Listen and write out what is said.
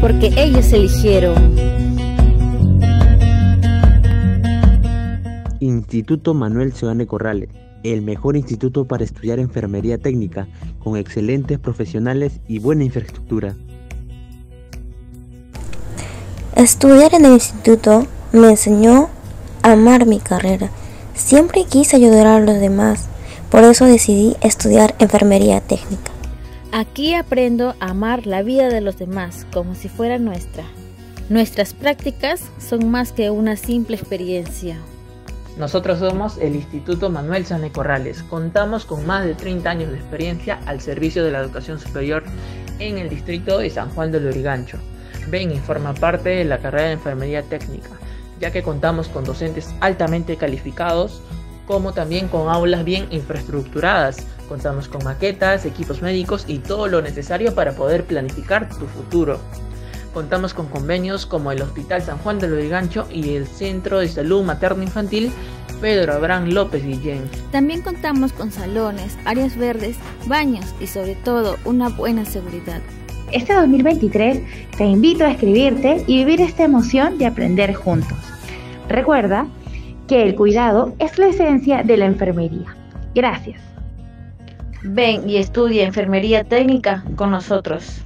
porque ellos eligieron. Instituto Manuel Ciudadano Corrales, el mejor instituto para estudiar enfermería técnica, con excelentes profesionales y buena infraestructura. Estudiar en el instituto me enseñó a amar mi carrera. Siempre quise ayudar a los demás, por eso decidí estudiar enfermería técnica. Aquí aprendo a amar la vida de los demás como si fuera nuestra. Nuestras prácticas son más que una simple experiencia. Nosotros somos el Instituto Manuel Sane Corrales. Contamos con más de 30 años de experiencia al servicio de la educación superior en el distrito de San Juan de Lurigancho. Ven y forma parte de la carrera de enfermería técnica, ya que contamos con docentes altamente calificados, como también con aulas bien infraestructuradas. Contamos con maquetas, equipos médicos y todo lo necesario para poder planificar tu futuro. Contamos con convenios como el Hospital San Juan de Lurigancho y el Centro de Salud Materno Infantil Pedro Abraham López Guillén. También contamos con salones, áreas verdes, baños y sobre todo una buena seguridad. Este 2023 te invito a escribirte y vivir esta emoción de aprender juntos. Recuerda que el cuidado es la esencia de la enfermería. Gracias. Ven y estudia enfermería técnica con nosotros.